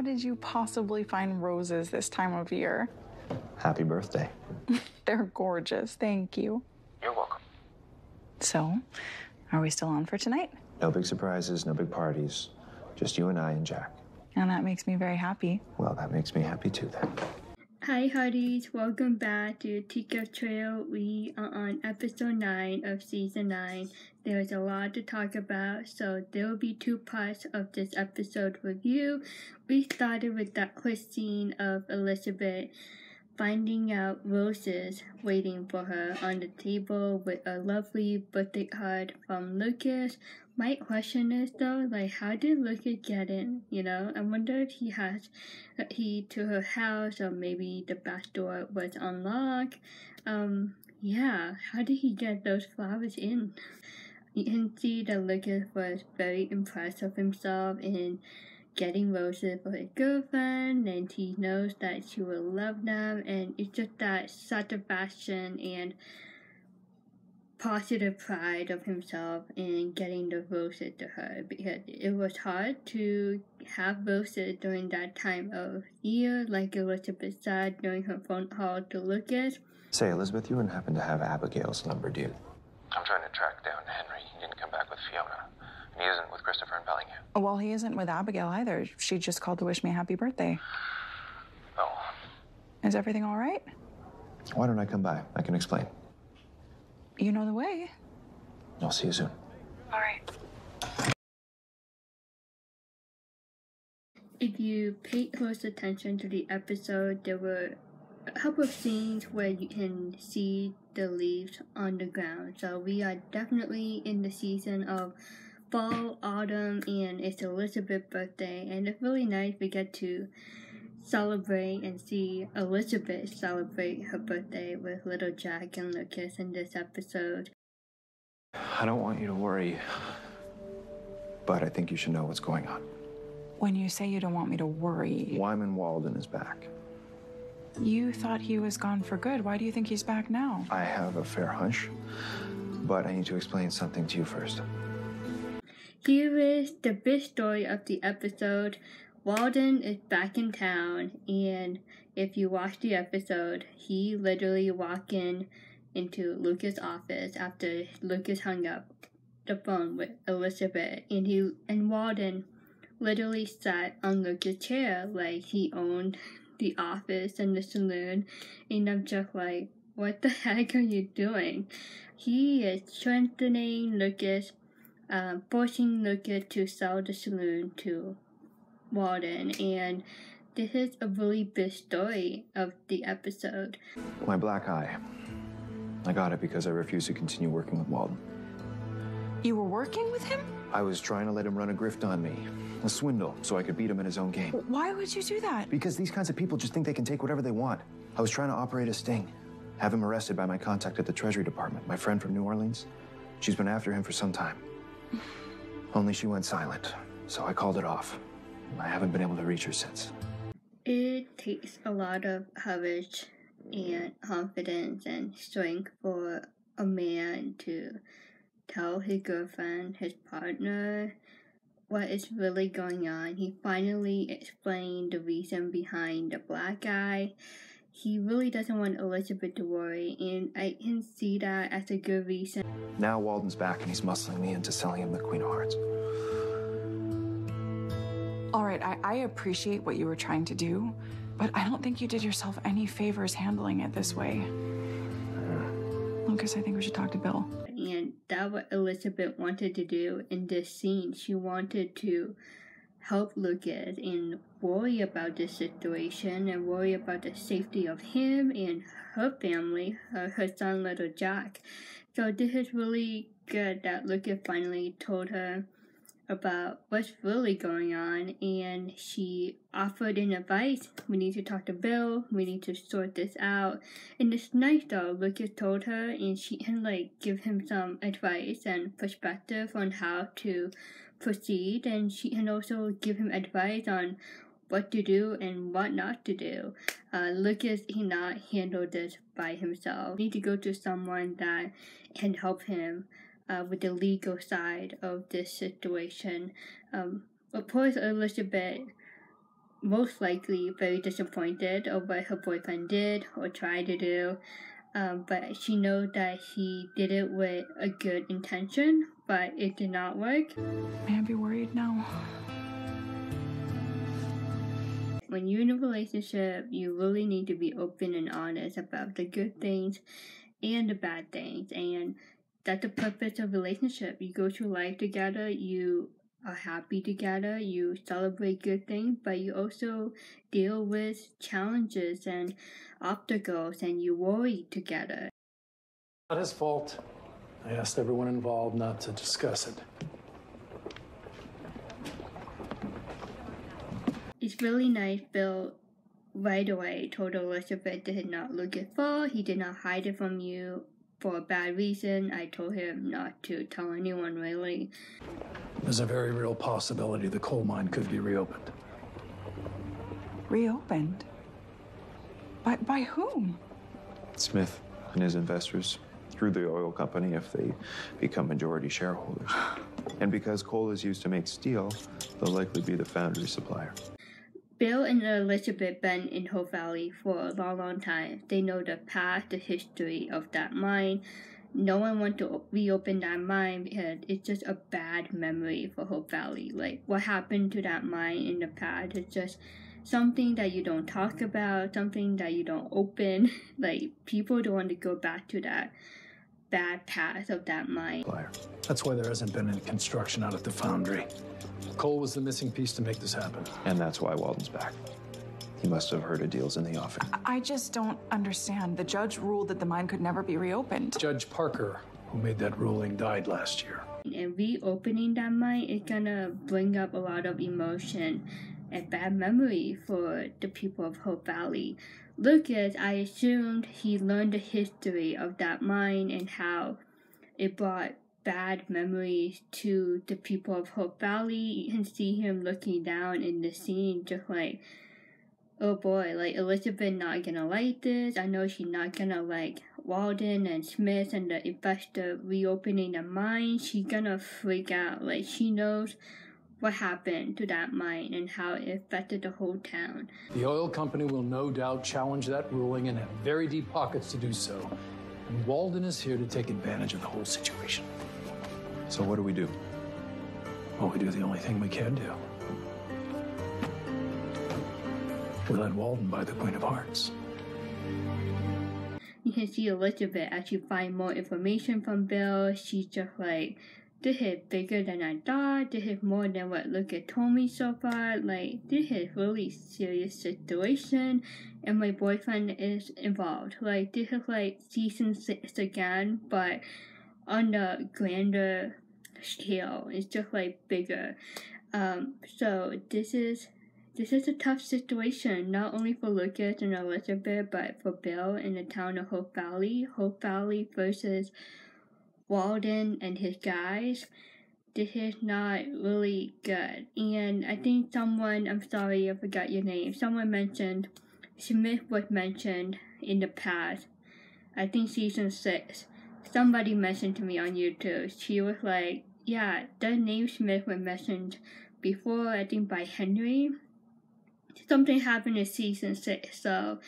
How did you possibly find roses this time of year? Happy birthday. They're gorgeous. Thank you. You're welcome. So, are we still on for tonight? No big surprises, no big parties. Just you and I and Jack. And that makes me very happy. Well, that makes me happy too then. Hi, Hearties. Welcome back to Teacup Trail. We are on episode 9 of season 9. There's a lot to talk about, so there will be two parts of this episode review. We started with that quick scene of Elizabeth finding out roses waiting for her on the table with a lovely birthday card from Lucas. My question is though, like, how did Lucas get in? You know, I wonder if he has he to her house or maybe the back door was unlocked. Um, yeah, how did he get those flowers in? You can see that Lucas was very impressed of himself and getting roses for his girlfriend and he knows that she will love them and it's just that such a fashion and positive pride of himself in getting the roses to her because it was hard to have roses during that time of year like Elizabeth said during her phone call to Lucas. Say, Elizabeth, you wouldn't happen to have Abigail's number, do you? I'm trying to track down Henry. He didn't come back with Fiona. And he isn't with Christopher and Bellingham. Oh, well, he isn't with Abigail either. She just called to wish me a happy birthday. Oh, Is everything all right? Why don't I come by? I can explain. You know the way. I'll see you soon. All right. If you pay close attention to the episode, there were a couple of scenes where you can see the leaves on the ground. So we are definitely in the season of fall, autumn, and it's Elizabeth's birthday, and it's really nice we get to celebrate and see Elizabeth celebrate her birthday with little Jack and Lucas in this episode. I don't want you to worry, but I think you should know what's going on. When you say you don't want me to worry, Wyman Walden is back. you thought he was gone for good. Why do you think he's back now? I have a fair hunch, but I need to explain something to you first. Here is the big story of the episode. Walden is back in town, and if you watch the episode, he literally walked in into Lucas' office after Lucas hung up the phone with Elizabeth, and he and Walden literally sat on Lucas' chair like he owned the office and the saloon, and I'm just like, what the heck are you doing? He is strengthening Lucas um, forcing Lucas to sell the saloon to Walden, and this is a really big story of the episode. My black eye. I got it because I refused to continue working with Walden. You were working with him? I was trying to let him run a grift on me, a swindle, so I could beat him in his own game. Why would you do that? Because these kinds of people just think they can take whatever they want. I was trying to operate a sting, have him arrested by my contact at the Treasury Department, my friend from New Orleans. She's been after him for some time. Only she went silent, so I called it off. I haven't been able to reach her since. It takes a lot of courage and confidence and strength for a man to tell his girlfriend, his partner, what is really going on. He finally explained the reason behind the black eye. He really doesn't want Elizabeth to worry, and I can see that as a good reason. Now Walden's back and he's muscling me into selling him the Queen of Hearts. All right, I, I appreciate what you were trying to do, but I don't think you did yourself any favors handling it this way. Lucas, I think we should talk to Bill. And that what Elizabeth wanted to do in this scene. She wanted to help Lucas and worry about this situation and worry about the safety of him and her family, her, her son little Jack. So this is really good that Lucas finally told her about what's really going on and she offered an advice. We need to talk to Bill, we need to sort this out. And it's nice though, Lucas told her and she can like give him some advice and perspective on how to proceed and she can also give him advice on what to do and what not to do. Uh, Lucas cannot handle this by himself. Need to go to someone that can help him uh, with the legal side of this situation. Um, of course, Elizabeth most likely very disappointed of what her boyfriend did or tried to do. Um, but she knows that he did it with a good intention, but it did not work. May I be worried now? When you're in a relationship, you really need to be open and honest about the good things and the bad things. And that's the purpose of relationship. You go through life together, you are happy together, you celebrate good things, but you also deal with challenges and obstacles and you worry together. Not his fault. I asked everyone involved not to discuss it. It's really nice Bill right away told Elizabeth did not look at fault. He did not hide it from you for a bad reason. I told him not to tell anyone really. There's a very real possibility the coal mine could be reopened. Reopened? By, by whom? Smith and his investors through the oil company if they become majority shareholders. And because coal is used to make steel, they'll likely be the foundry supplier. Bill and Elizabeth been in Hope Valley for a long, long time. They know the past, the history of that mine. No one wants to reopen that mine because it's just a bad memory for Hope Valley. Like what happened to that mine in the past is just something that you don't talk about, something that you don't open. Like people don't want to go back to that bad past of that mine. That's why there hasn't been any construction out at the foundry. Coal was the missing piece to make this happen. And that's why Walden's back. He must have heard of deals in the offing. I just don't understand. The judge ruled that the mine could never be reopened. Judge Parker, who made that ruling, died last year. And reopening that mine is gonna bring up a lot of emotion and bad memory for the people of Hope Valley. Lucas, I assumed he learned the history of that mine and how it brought bad memories to the people of Hope Valley. You can see him looking down in the scene, just like, oh boy, like Elizabeth not gonna like this. I know she's not gonna like Walden and Smith and the investor reopening the mine. She's gonna freak out. Like she knows what happened to that mine and how it affected the whole town. The oil company will no doubt challenge that ruling and have very deep pockets to do so. And Walden is here to take advantage of the whole situation. So what do we do? Well, we do the only thing we can do. We let Walden buy the Queen of Hearts. You can see Elizabeth as you find more information from Bill. She's just like, this is bigger than I thought. This is more than what Lucas told me so far. Like, this is really serious situation, and my boyfriend is involved. Like, this is like season six again, but on the grander scale. It's just like bigger. Um, so this is this is a tough situation, not only for Lucas and Elizabeth, but for Bill in the town of Hope Valley. Hope Valley versus Walden and his guys. This is not really good. And I think someone, I'm sorry, I forgot your name. Someone mentioned, Smith was mentioned in the past. I think season six. Somebody mentioned to me on YouTube. She was like, yeah, the name Smith was mentioned before, I think by Henry. Something happened in season six, so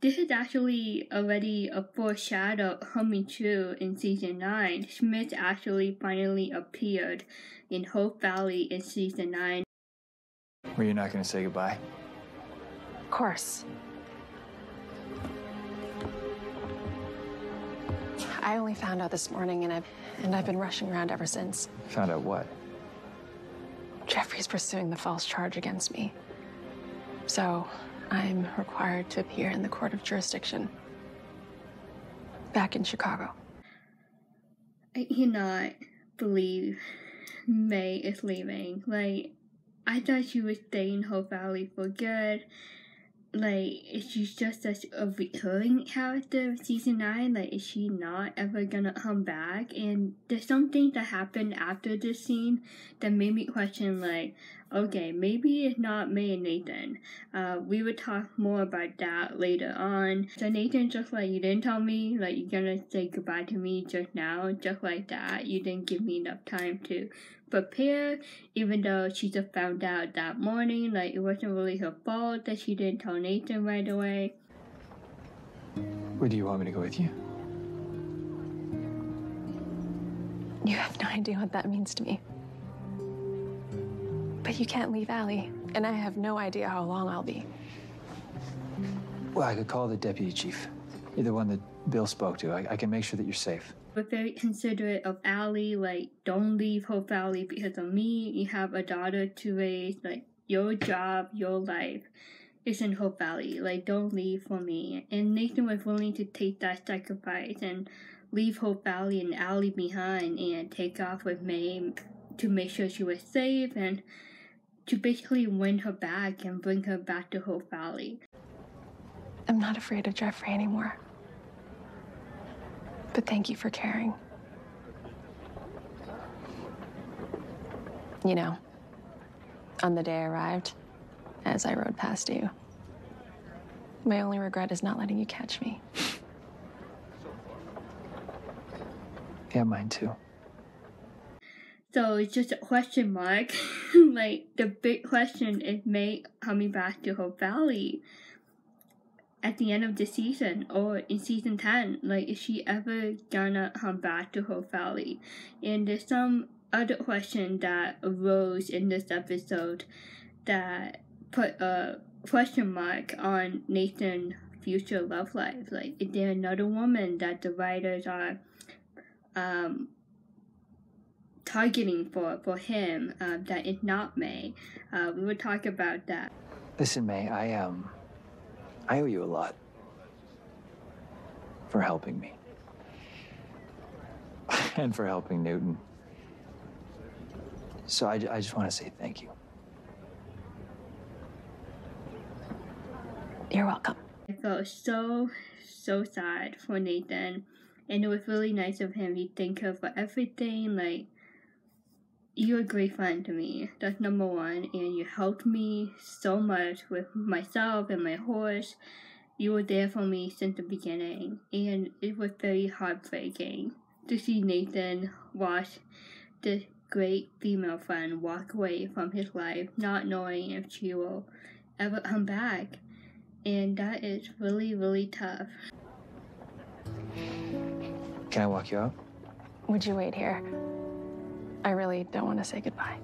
this is actually already a foreshadow coming true in season 9. Smith actually finally appeared in Hope Valley in season 9. Were you not going to say goodbye? Of course. I only found out this morning, and I've and I've been rushing around ever since. Found out what? Jeffrey's pursuing the false charge against me. So I'm required to appear in the court of jurisdiction back in Chicago. I cannot believe Mei is leaving. Like, I thought she would stay in Hope Valley for good. Like, is she just such a recurring character of season 9? Like, is she not ever gonna come back? And there's something that happened after this scene that made me question, like, okay, maybe it's not me and Nathan. Uh, we would talk more about that later on. So Nathan just like, you didn't tell me, like, you're gonna say goodbye to me just now, just like that. You didn't give me enough time to prepare, even though she just found out that morning, like, it wasn't really her fault that she didn't tell Nathan right away. Where do you want me to go with you? You have no idea what that means to me. But you can't leave Allie, and I have no idea how long I'll be. Well, I could call the deputy chief. You're the one that Bill spoke to. I, I can make sure that you're safe. We're very considerate of Allie, like, don't leave Hope Valley because of me. You have a daughter to raise, like, your job, your life is in Hope Valley. Like, don't leave for me. And Nathan was willing to take that sacrifice and leave Hope Valley and Allie behind and take off with Mei to make sure she was safe and to basically win her back and bring her back to Hope Valley. I'm not afraid of Jeffrey anymore. But thank you for caring. You know, on the day I arrived, as I rode past you, my only regret is not letting you catch me. Yeah, mine too. So it's just a question mark. like the big question is Mei coming back to Hope Valley at the end of the season or in season 10 like is she ever gonna come back to Hope Valley? And there's some other question that arose in this episode that put a question mark on Nathan's future love life. Like is there another woman that the writers are um targeting for for him uh, that is not Mei? Uh, we would talk about that. Listen, Mei, I um I owe you a lot for helping me. and for helping Newton. So I, I just want to say thank you. You're welcome. I felt so, so sad for Nathan. And it was really nice of him to thank her for everything. Like, you're a great friend to me. That's number one. And you helped me so much with myself and my horse. You were there for me since the beginning. And it was very heartbreaking to see Nathan watch this great female friend walk away from his life, not knowing if she will ever come back. And that is really, really tough. Can I walk you out? Would you wait here? I really don't want to say goodbye.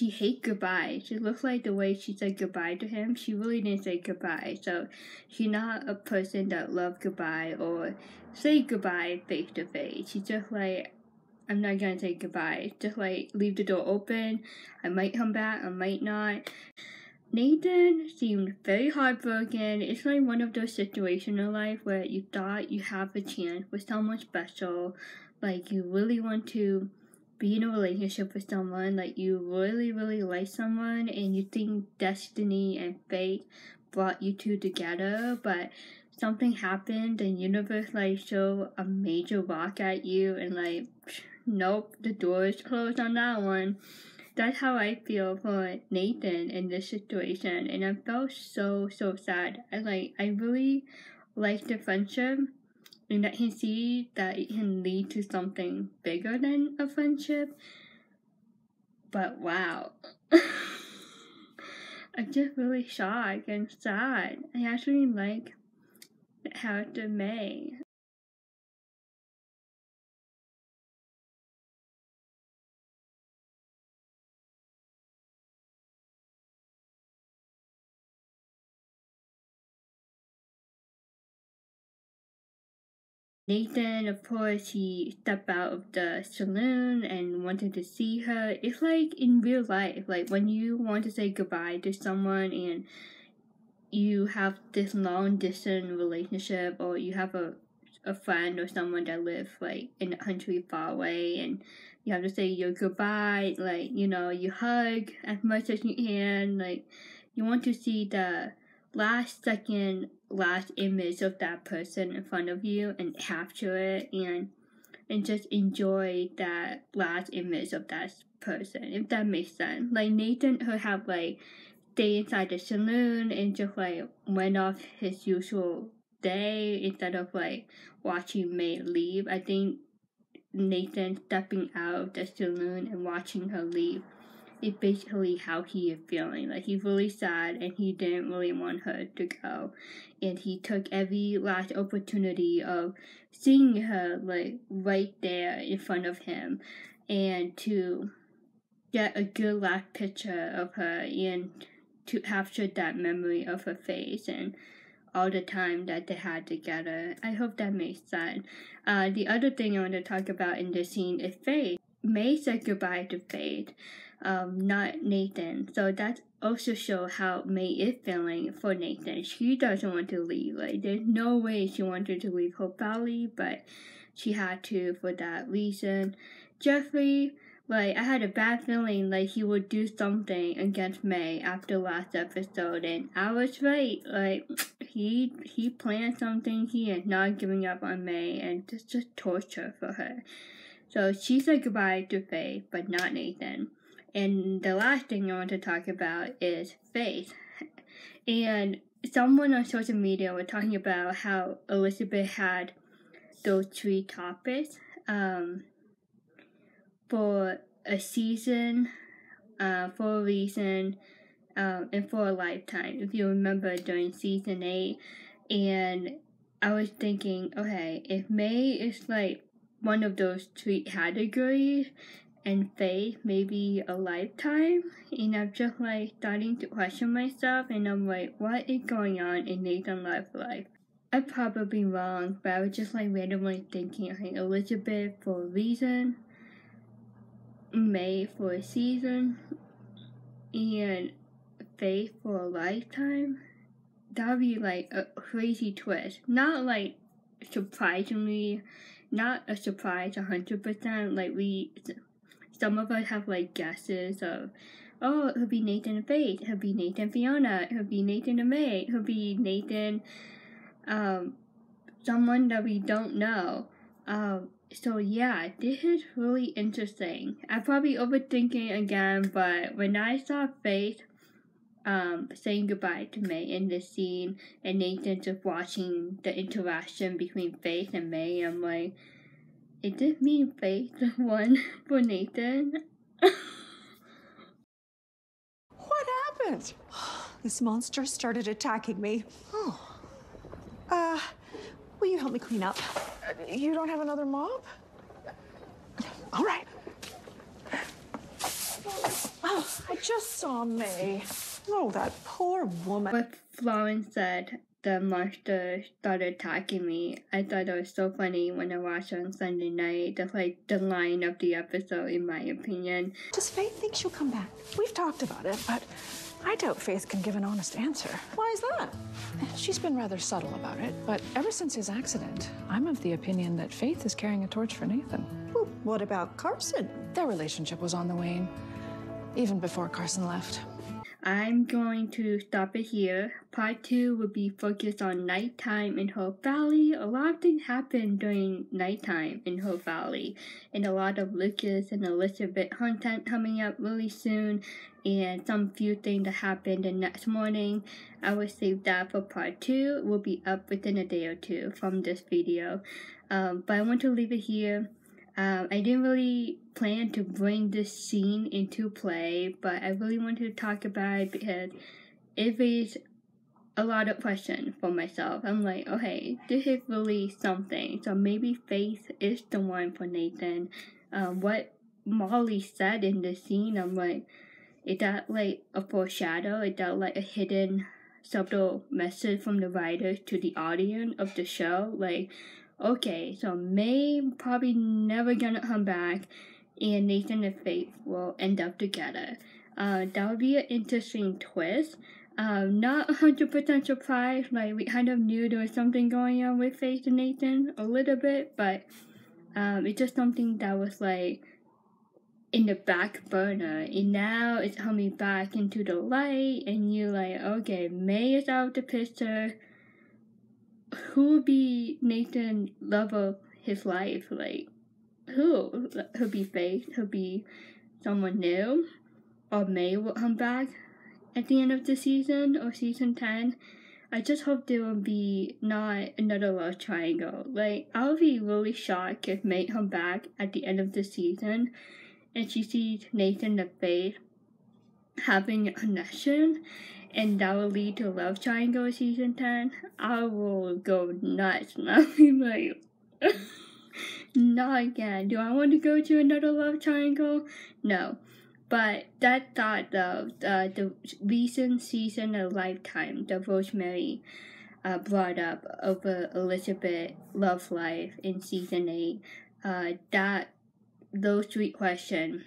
she hate goodbye. She looks like the way she said goodbye to him. She really didn't say goodbye. So she's not a person that love goodbye or say goodbye face to face. She's just like, I'm not gonna say goodbye. Just like leave the door open. I might come back. I might not. Nathan seemed very heartbroken. It's like one of those situations in life where you thought you have a chance with someone special, like you really want to be in a relationship with someone, like you really, really like someone, and you think destiny and fate brought you two together, but something happened and universe like show a major rock at you and like nope the door is closed on that one that's how i feel for nathan in this situation and i felt so so sad i like i really like the friendship and I can see that it can lead to something bigger than a friendship. But wow. I'm just really shocked and sad. I actually like the character Mei. Nathan, of course, he stepped out of the saloon and wanted to see her. It's like in real life, like when you want to say goodbye to someone and you have this long distance relationship or you have a a friend or someone that lives like in a country far away and you have to say your goodbye, like, you know, you hug as much as you can, like you want to see the last second, last image of that person in front of you and capture it and and just enjoy that last image of that person, if that makes sense. Like Nathan could have like stay inside the saloon and just like went off his usual day instead of like watching Mei leave. I think Nathan stepping out of the saloon and watching her leave is basically how he is feeling. Like he's really sad and he didn't really want her to go. And he took every last opportunity of seeing her like right there in front of him and to get a good last picture of her and to capture that memory of her face and all the time that they had together. I hope that makes sense. Uh, the other thing I want to talk about in this scene is Faith. Mei said goodbye to Faith, um, not Nathan. So that also shows how Mei is feeling for Nathan. She doesn't want to leave. Like there's no way she wanted to leave Hope Valley, but she had to for that reason. Jeffrey like I had a bad feeling like he would do something against Mei after last episode, and I was right. Like he he planned something. He is not giving up on Mei, and just just torture for her. So she said goodbye to Faith, but not Nathan. And the last thing I want to talk about is Faith. And someone on social media was talking about how Elizabeth had those three topics. Um, for a season, uh, for a reason, um, and for a lifetime. If you remember during season eight, and I was thinking, okay, if Mei is like one of those three categories, and Faith maybe a lifetime, and I'm just like starting to question myself, and I'm like, what is going on in Nathan Life life? I'm probably wrong, but I was just like randomly thinking, okay, Elizabeth for a reason, Mei for a season and Faith for a lifetime, that would be like a crazy twist. Not like surprisingly, not a surprise 100%. Like we, some of us have like guesses of, oh, it'll be Nathan and Faith, it'll be Nathan and Fiona, it'll be Nathan and Mei, it'll be Nathan, um, someone that we don't know. Um, so yeah, this is really interesting. I'm probably overthinking again, but when I saw Faith um, saying goodbye to Mei in this scene and Nathan just watching the interaction between Faith and Mei, I'm like, it did mean Faith the one for Nathan? what happened? This monster started attacking me. Oh. Uh, will you help me clean up? You don't have another mop? All right. Oh, I just saw Mei. Oh, that poor woman. What Florence said, the monster uh, started attacking me. I thought it was so funny when I watched on Sunday night. That's like the line of the episode, in my opinion. Does Faith think she'll come back? We've talked about it, but I doubt Faith can give an honest answer. Why is that? She's been rather subtle about it, but ever since his accident, I'm of the opinion that Faith is carrying a torch for Nathan. Well, what about Carson? Their relationship was on the wane, even before Carson left. I'm going to stop it here. Part two will be focused on nighttime in Hope Valley. A lot of things happen during nighttime in Hope Valley, and a lot of Lucas and Elizabeth content coming up really soon, and some few things that happened the next morning. I will save that for part two. It will be up within a day or two from this video. Um, but I want to leave it here. Um, I didn't really plan to bring this scene into play, but I really wanted to talk about it because it raised a lot of questions for myself. I'm like, okay, this is really something. So maybe Faith is the one for Nathan. Um, what Molly said in the scene, I'm like, is that like a foreshadow? Is that like a hidden subtle message from the writers to the audience of the show? Like, okay, so Mei probably never gonna come back, and Nathan and Faith will end up together. Uh, that would be an interesting twist. Um, not a 100% surprised, like we kind of knew there was something going on with Faith and Nathan a little bit, but um, it's just something that was like in the back burner and now it's coming back into the light and you're like okay Mei is out of the picture who will be nathan love of his life? Like who? He'll be faith he'll be someone new. Or Mei will come back at the end of the season or season 10 I just hope there will be not another love triangle. Like, I'll be really shocked if Mei come back at the end of the season and she sees Nathan and Faith having a connection and that will lead to love triangle season 10. I will go nuts. I'll be like, not again. Do I want to go to another love triangle? No. But that thought uh, the recent season of Lifetime the Rosemary uh, brought up over Elizabeth love life in season eight, uh, that those three questions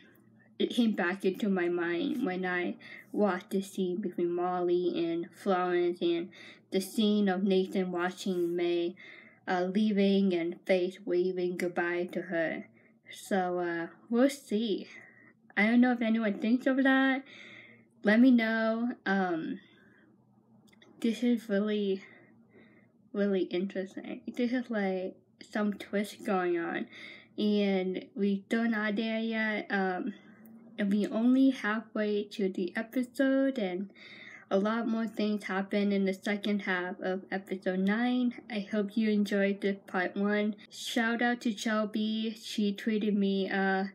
it came back into my mind when I watched the scene between Molly and Florence and the scene of Nathan watching Mei uh, leaving and Faith waving goodbye to her. So uh, we'll see. I don't know if anyone thinks of that. Let me know. Um, this is really, really interesting. This is like some twist going on, and we still not there yet. Um, and we only halfway to the episode, and a lot more things happen in the second half of episode 9. I hope you enjoyed this part 1. Shout out to Shelby. She tweeted me uh,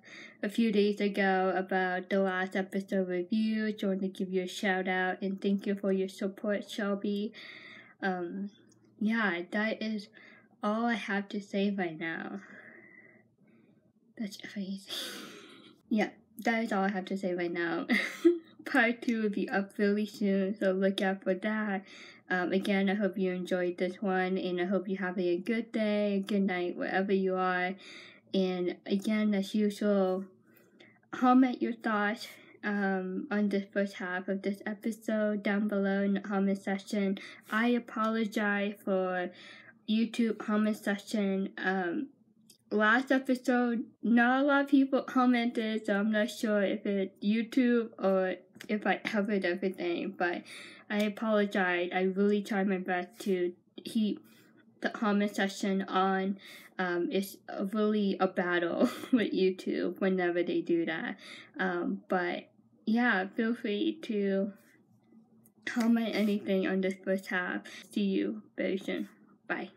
a few days ago about the last episode review. Just want to give you a shout out and thank you for your support, Shelby. Um, yeah, that is all I have to say right now. That's crazy. yeah, that is all I have to say right now. part two will be up really soon, so look out for that. Um, again, I hope you enjoyed this one, and I hope you're having a good day, good night, wherever you are. And again, as usual, comment your thoughts um, on the first half of this episode down below in the comment section. I apologize for YouTube comment section. Um, last episode, not a lot of people commented, so I'm not sure if it's YouTube or if I covered everything, but I apologize. I really tried my best to keep the comment section on. Um, it's really a battle with YouTube whenever they do that. Um, but yeah, feel free to comment anything on this first half. See you very soon. Bye.